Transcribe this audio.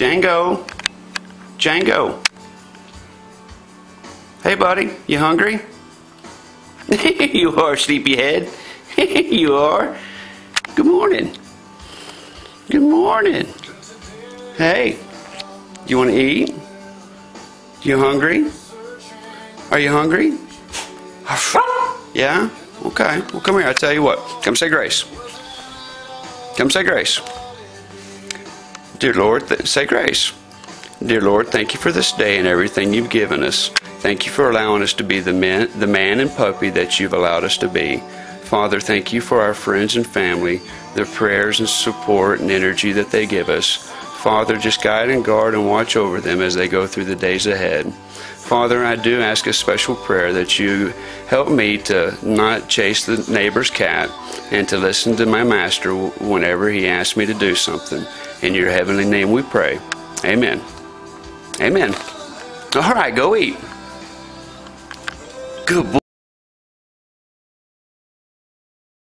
Django. Django. Hey, buddy, you hungry? you are, sleepyhead. you are. Good morning. Good morning. Hey, you want to eat? You hungry? Are you hungry? Yeah? Okay. Well, come here. I'll tell you what. Come say grace. Come say grace. Dear Lord, th- say grace. Dear Lord, thank you for this day and everything you've given us. Thank you for allowing us to be the man, the man and puppy that you've allowed us to be. Father, thank you for our friends and family, their prayers and support and energy that they give us. Father, just guide and guard and watch over them as they go through the days ahead. Father, I do ask a special prayer that you help me to not chase the neighbor's cat and to listen to my master whenever he asks me to do something. In your heavenly name we pray. Amen. Amen. All right, go eat. Good boy.